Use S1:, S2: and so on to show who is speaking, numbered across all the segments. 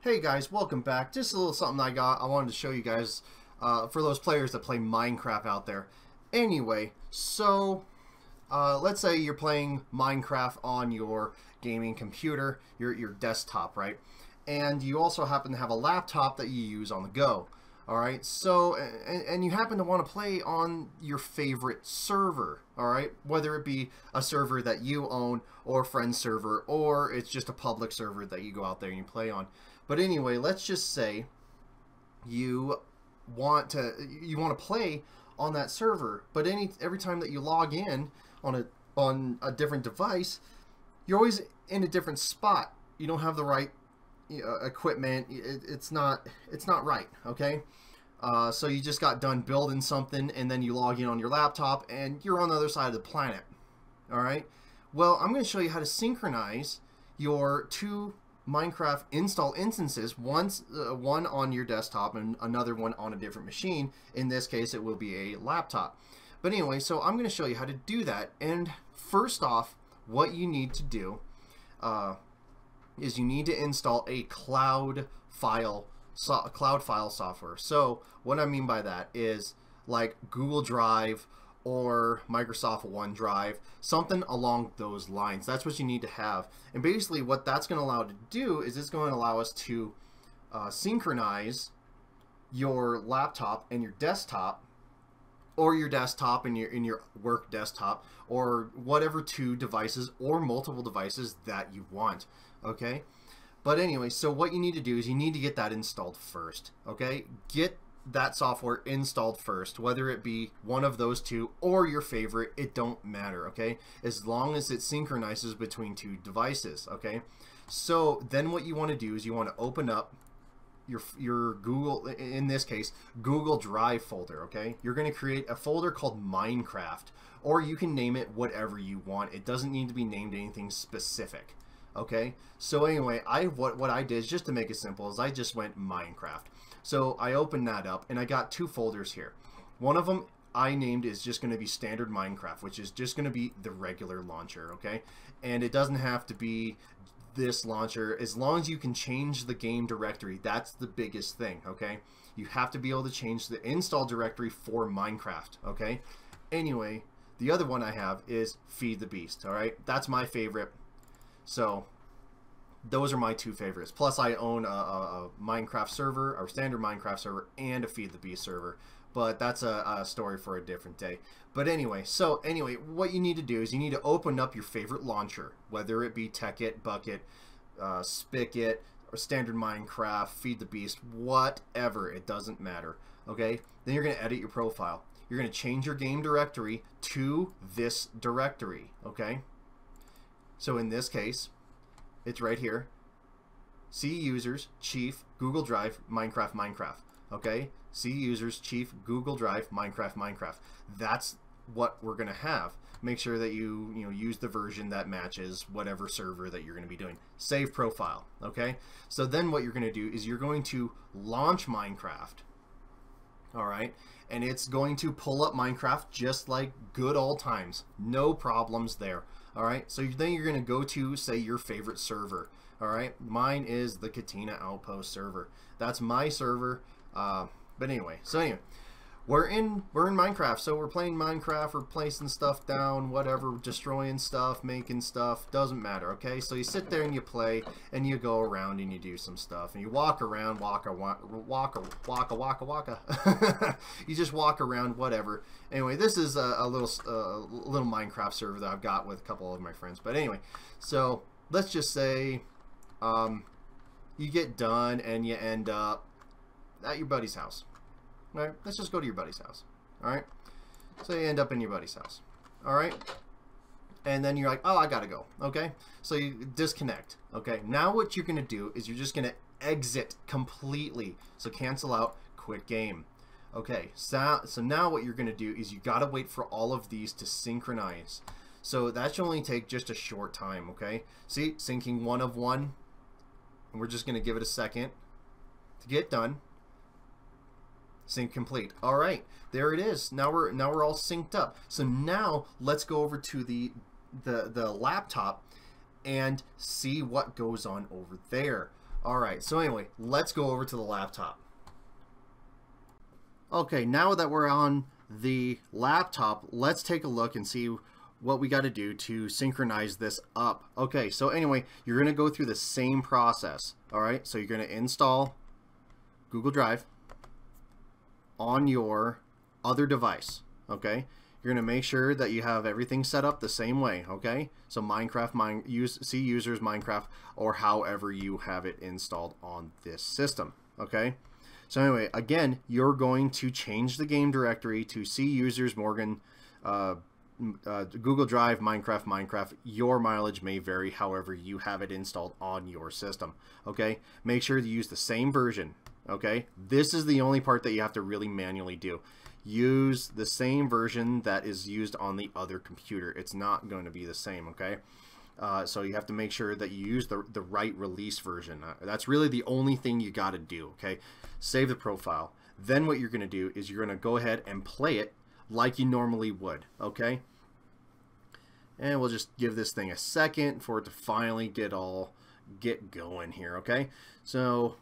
S1: Hey guys, welcome back. Just a little something I got. I wanted to show you guys uh, for those players that play Minecraft out there. Anyway, so uh, let's say you're playing Minecraft on your gaming computer, your, your desktop, right? And you also happen to have a laptop that you use on the go. Alright, so, and, and you happen to want to play on your favorite server, alright? Whether it be a server that you own, or friend server, or it's just a public server that you go out there and you play on. But anyway, let's just say you want to you want to play on that server, but any every time that you log in on a on a different device, you're always in a different spot. You don't have the right know, equipment. It, it's not it's not right. Okay. Uh, so you just got done building something, and then you log in on your laptop, and you're on the other side of the planet. All right. Well, I'm going to show you how to synchronize your two Minecraft install instances, once uh, one on your desktop and another one on a different machine. In this case, it will be a laptop. But anyway, so I'm going to show you how to do that. And first off, what you need to do uh, is you need to install a cloud file so, cloud file software. So what I mean by that is like Google Drive or Microsoft OneDrive, something along those lines. That's what you need to have. And basically what that's going to allow to do is it's going to allow us to uh, synchronize your laptop and your desktop or your desktop and your in your work desktop or whatever two devices or multiple devices that you want okay but anyway so what you need to do is you need to get that installed first okay get that software installed first, whether it be one of those two or your favorite, it don't matter, okay? As long as it synchronizes between two devices, okay? So then what you want to do is you want to open up your, your Google, in this case, Google Drive folder, okay? You're going to create a folder called Minecraft, or you can name it whatever you want. It doesn't need to be named anything specific, okay? So anyway, I what, what I did, just to make it simple, is I just went Minecraft. So I opened that up and I got two folders here. One of them I named is just going to be standard Minecraft, which is just going to be the regular launcher, okay? And it doesn't have to be this launcher. As long as you can change the game directory, that's the biggest thing, okay? You have to be able to change the install directory for Minecraft, okay? Anyway, the other one I have is Feed the Beast, all right? That's my favorite. So those are my two favorites. Plus, I own a, a, Minecraft server, a standard Minecraft server, and a Feed the Beast server. But that's a, a, story for a different day. But anyway, so anyway, what you need to do is you need to open up your favorite launcher, whether it be Tekkit, Bukkit, uh, Spigot, or standard Minecraft, Feed the Beast, whatever. It doesn't matter. Okay? Then you're going to edit your profile. You're going to change your game directory to this directory. Okay? So in this case, it's right here. C users, Chief, Google Drive, Minecraft, Minecraft. Okay? C users, Chief, Google Drive, Minecraft, Minecraft. That's what we're going to have. Make sure that you, you know, use the version that matches whatever server that you're going to be doing. Save profile. Okay? So then what you're going to do is you're going to launch Minecraft. Alright? And it's going to pull up Minecraft just like good old times. No problems there. All right, so then you're going to go to, say, your favorite server. All right, mine is the Katina Outpost server. That's my server. Uh, but anyway, so anyway, we're in we're in Minecraft, so we're playing Minecraft, we're placing stuff down, whatever, destroying stuff, making stuff, doesn't matter, okay? So you sit there and you play, and you go around and you do some stuff, and you walk around, walk a walk a walk a walk a walk a you just walk around, whatever. Anyway, this is a, a little uh, little Minecraft server that I've got with a couple of my friends. But anyway, so let's just say um, you get done and you end up at your buddy's house all right, let's just go to your buddy's house. All right, so you end up in your buddy's house. All right, and then you're like, oh, I gotta go. Okay, so you disconnect. Okay, now what you're gonna do is you're just gonna exit completely. So cancel out, quit game. Okay, so, so now what you're gonna do is you gotta wait for all of these to synchronize. So that should only take just a short time, okay? See, syncing one of one. And we're just to give it a second to get done. Sync complete. All right, there it is. Now we're now we're all synced up. So now let's go over to the the the laptop and see what goes on over there. Alright, so anyway, let's go over to the laptop. Okay, now that we're on the laptop, let's take a look and see what we got to do to synchronize this up. Okay, so anyway, you're going to go through the same process. All right, so you're going to install Google Drive on your other device. Okay, you're going to make sure that you have everything set up the same way. Okay, so Minecraft, mine, use C users Minecraft, or however you have it installed on this system. Okay. So anyway, again, you're going to change the game directory to C users Morgan uh, uh, Google Drive, Minecraft, Minecraft, your mileage may vary however you have it installed on your system. Okay, make sure to use the same version. Okay, this is the only part that you have to really manually do. Use the same version that is used on the other computer. It's not going to be the same. Okay. Uh, so you have to make sure that you use the, the right release version. Uh, that's really the only thing you got to do, okay? Save the profile. Then what you're going to do is you're going to go ahead and play it like you normally would, okay? And we'll just give this thing a second for it to finally get all get going here, okay? So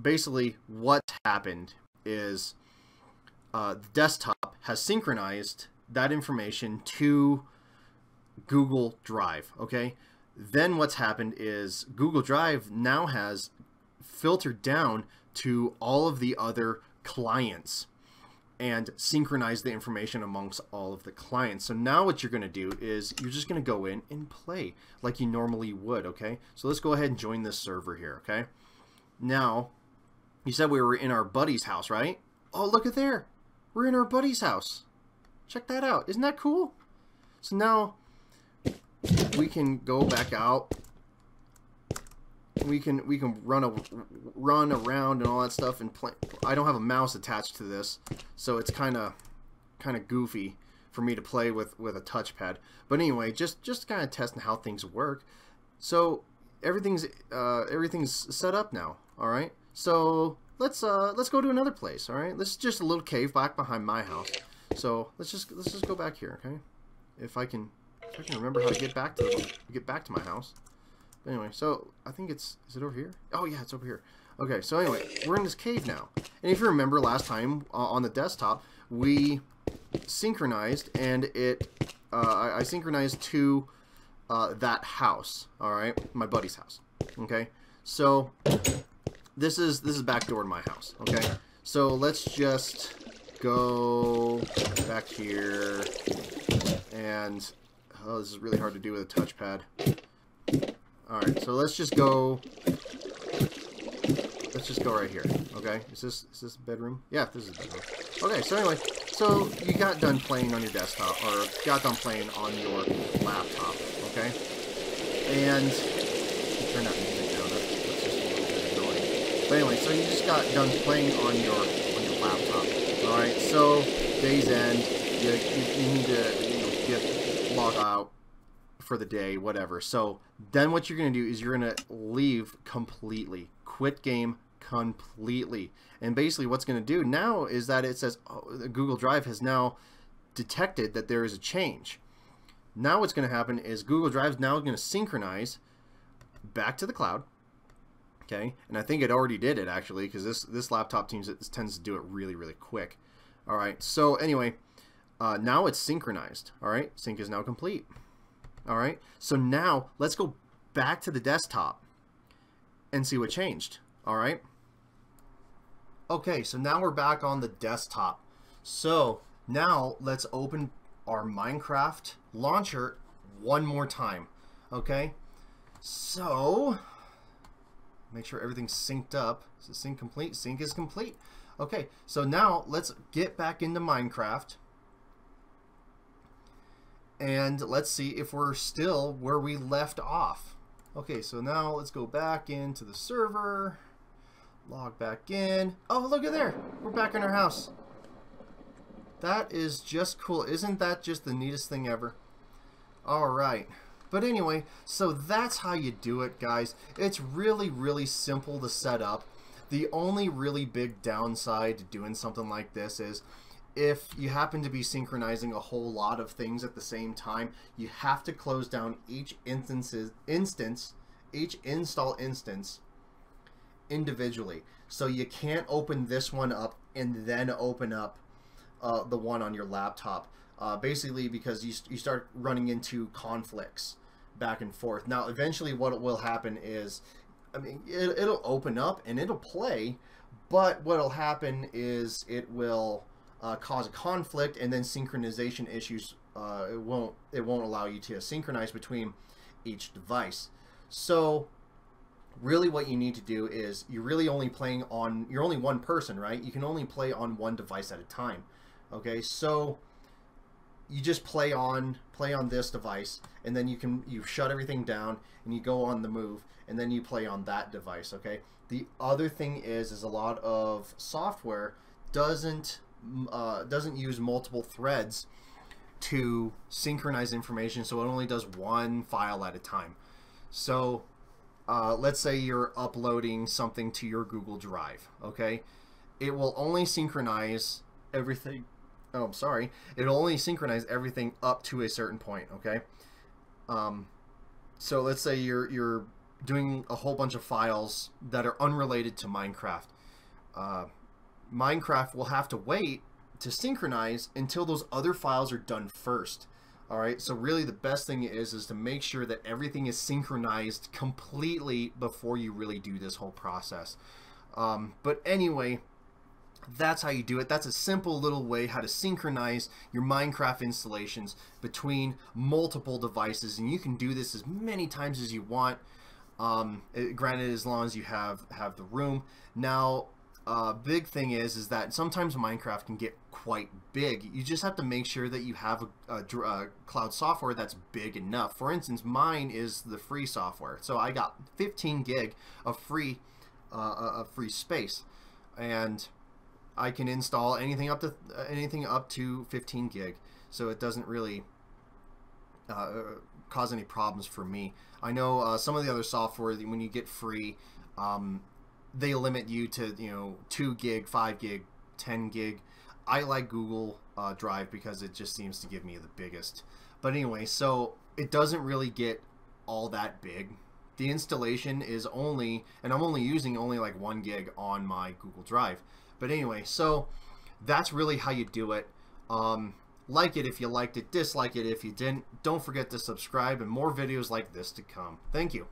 S1: basically what's happened is uh, the desktop has synchronized that information to Google Drive, okay? Then what's happened is Google Drive now has filtered down to all of the other clients and synchronize the information amongst all of the clients. So now what you're going to do is you're just going to go in and play like you normally would, okay? So let's go ahead and join this server here, okay? Now, you said we were in our buddy's house, right? Oh, look at there. We're in our buddy's house. Check that out. Isn't that cool? So now we can go back out we can we can run a run around and all that stuff and play. I don't have a mouse attached to this, so it's kind of kind of goofy for me to play with with a touchpad. But anyway, just just kind of testing how things work. So everything's uh, everything's set up now. All right. So let's uh, let's go to another place. All right. This is just a little cave back behind my house. So let's just let's just go back here. Okay. If I can if I can remember how to get back to the, get back to my house. Anyway, so I think it's is it over here? Oh yeah, it's over here. Okay, so anyway, we're in this cave now. And if you remember last time uh, on the desktop, we synchronized and it uh, I, I, synchronized to uh, that house. All right, my buddy's house. Okay, so this is this is back door to my house. Okay, so let's just go back here and oh, this is really hard to do with a touchpad. Alright, so let's just go... Let's just go right here, okay? Is this is this bedroom? Yeah, this is bedroom. Okay, so anyway, so you got done playing on your desktop, or got done playing on your laptop, okay? And... Turn that music down, that's, that's just a little bit annoying. But anyway, so you just got done playing on your on your laptop, alright? So, day's end, you, you, you need to you know, get log out, for the day, whatever. So then what you're going to do is you're going to leave completely. Quit game completely. And basically what's going to do now is that it says oh, Google Drive has now detected that there is a change. Now what's going to happen is Google Drive is now going to synchronize back to the cloud. Okay, and I think it already did it actually because this this laptop teams it tends to do it really really quick. All right, so anyway, uh, now it's synchronized. All right, sync is now complete. All right. So now let's go back to the desktop and see what changed. All right. Okay, so now we're back on the desktop. So now let's open our Minecraft launcher one more time. Okay. So make sure everything's synced up. Is it sync complete? Sync is complete. Okay, so now let's get back into Minecraft and let's see if we're still where we left off. Okay, so now let's go back into the server, log back in. Oh, look at there. We're back in our house. That is just cool. Isn't that just the neatest thing ever? All right. But anyway, so that's how you do it, guys. It's really, really simple to set up. The only really big downside to doing something like this is if you happen to be synchronizing a whole lot of things at the same time, you have to close down each instances, instance, each install instance, individually. So you can't open this one up and then open up uh, the one on your laptop. Uh, basically, because you, you start running into conflicts back and forth. Now, eventually, what will happen is, I mean, it, it'll open up and it'll play, but what'll happen is it will uh, cause a conflict, and then synchronization issues. Uh, it won't it won't allow you to synchronize between each device. So really what you need to do is you're really only playing on you're only one person right you can only play on one device at a time okay so you just play on play on this device and then you can you shut everything down and you go on the move and then you play on that device okay the other thing is is a lot of software doesn't uh, doesn't use multiple threads to synchronize information so it only does one file at a time so uh, let's say you're uploading something to your Google Drive, okay? It will only synchronize everything. Oh, I'm sorry. It'll only synchronize everything up to a certain point, okay? Um, so let's say you're you're doing a whole bunch of files that are unrelated to Minecraft. Uh, Minecraft will have to wait to synchronize until those other files are done first. All right, so really the best thing is is to make sure that everything is synchronized completely before you really do this whole process. Um, but anyway, that's how you do it. That's a simple little way how to synchronize your Minecraft installations between multiple devices, and you can do this as many times as you want. Um, it, granted, as long as you have have the room. Now, uh, big thing is is that sometimes Minecraft can get quite big. You just have to make sure that you have a, a, a, cloud software that's big enough. For instance, mine is the free software, so I got 15 gig of free uh, uh, of free space, and I can install anything up to anything up to 15 gig. So it doesn't really uh, cause any problems for me. I know uh, some of the other software when you get free. Um, they limit you to you know two gig, five gig, ten gig. I like Google uh, Drive because it just seems to give me the biggest. But anyway, so it doesn't really get all that big. The installation is only, and I'm only using only like one gig on my Google Drive. But anyway, so that's really how you do it. Um, like it if you liked it, dislike it if you didn't. Don't forget to subscribe and more videos like this to come. Thank you.